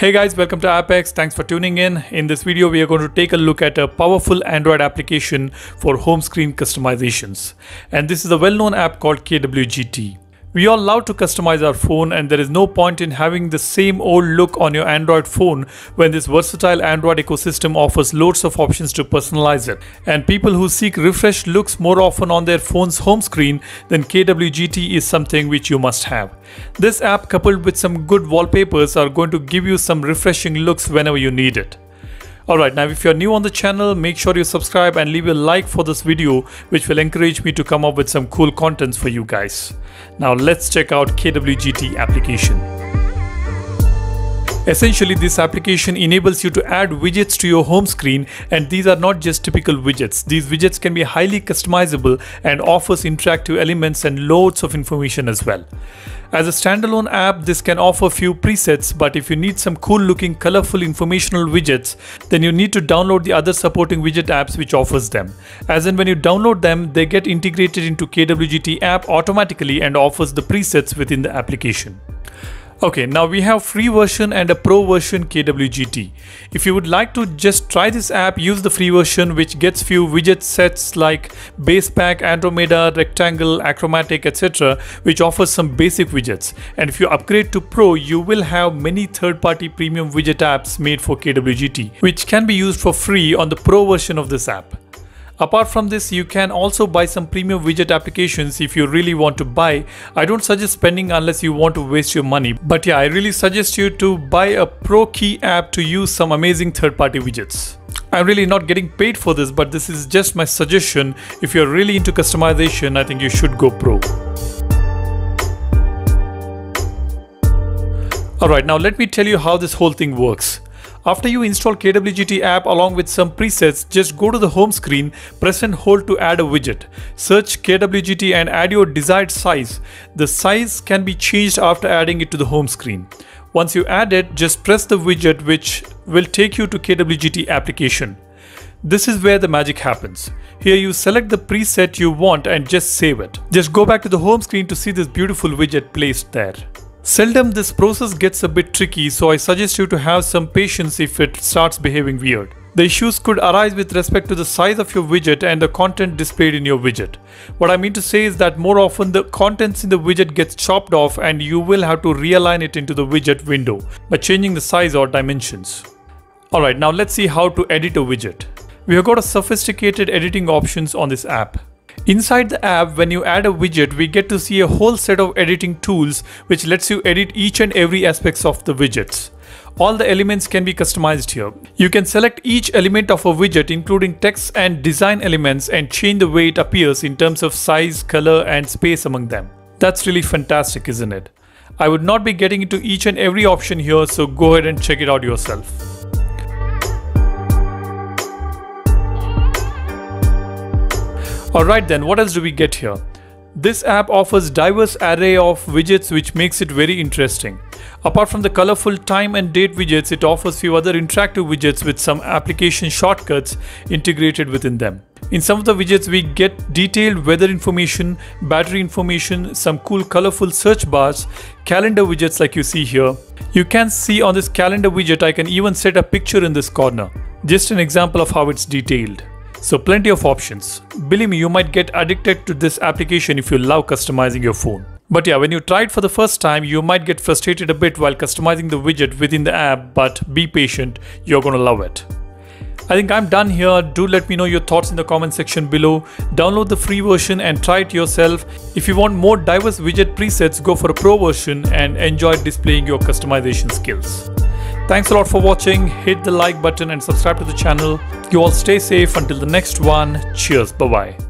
Hey guys, welcome to AppX. Thanks for tuning in. In this video, we are going to take a look at a powerful Android application for home screen customizations. And this is a well-known app called KWGT. We all love to customize our phone and there is no point in having the same old look on your Android phone when this versatile Android ecosystem offers loads of options to personalize it. And people who seek refreshed looks more often on their phone's home screen, then KWGT is something which you must have. This app coupled with some good wallpapers are going to give you some refreshing looks whenever you need it. Alright, now if you're new on the channel, make sure you subscribe and leave a like for this video which will encourage me to come up with some cool contents for you guys. Now let's check out KWGT application. Essentially, this application enables you to add widgets to your home screen and these are not just typical widgets. These widgets can be highly customizable and offers interactive elements and loads of information as well. As a standalone app, this can offer few presets, but if you need some cool looking colorful informational widgets, then you need to download the other supporting widget apps which offers them. As in when you download them, they get integrated into KWGT app automatically and offers the presets within the application. Okay, now we have free version and a pro version KWGT. If you would like to just try this app, use the free version which gets few widget sets like base pack, Andromeda, Rectangle, Achromatic, etc. which offers some basic widgets. And if you upgrade to pro, you will have many third-party premium widget apps made for KWGT, which can be used for free on the pro version of this app. Apart from this, you can also buy some premium widget applications if you really want to buy. I don't suggest spending unless you want to waste your money. But yeah, I really suggest you to buy a Pro Key app to use some amazing third-party widgets. I'm really not getting paid for this, but this is just my suggestion. If you're really into customization, I think you should go pro. Alright, now let me tell you how this whole thing works. After you install KWGT app along with some presets, just go to the home screen, press and hold to add a widget. Search KWGT and add your desired size. The size can be changed after adding it to the home screen. Once you add it, just press the widget which will take you to KWGT application. This is where the magic happens. Here you select the preset you want and just save it. Just go back to the home screen to see this beautiful widget placed there. Seldom this process gets a bit tricky so I suggest you to have some patience if it starts behaving weird. The issues could arise with respect to the size of your widget and the content displayed in your widget. What I mean to say is that more often the contents in the widget gets chopped off and you will have to realign it into the widget window by changing the size or dimensions. Alright, now let's see how to edit a widget. We have got a sophisticated editing options on this app. Inside the app, when you add a widget, we get to see a whole set of editing tools which lets you edit each and every aspects of the widgets. All the elements can be customized here. You can select each element of a widget including text and design elements and change the way it appears in terms of size, color and space among them. That's really fantastic isn't it? I would not be getting into each and every option here so go ahead and check it out yourself. Alright then, what else do we get here? This app offers diverse array of widgets which makes it very interesting. Apart from the colorful time and date widgets, it offers few other interactive widgets with some application shortcuts integrated within them. In some of the widgets, we get detailed weather information, battery information, some cool colorful search bars, calendar widgets like you see here. You can see on this calendar widget, I can even set a picture in this corner. Just an example of how it's detailed. So plenty of options. Believe me, you might get addicted to this application if you love customizing your phone. But yeah, when you try it for the first time, you might get frustrated a bit while customizing the widget within the app, but be patient, you're gonna love it. I think I'm done here. Do let me know your thoughts in the comment section below. Download the free version and try it yourself. If you want more diverse widget presets, go for a pro version and enjoy displaying your customization skills. Thanks a lot for watching. Hit the like button and subscribe to the channel. You all stay safe until the next one. Cheers. Bye bye.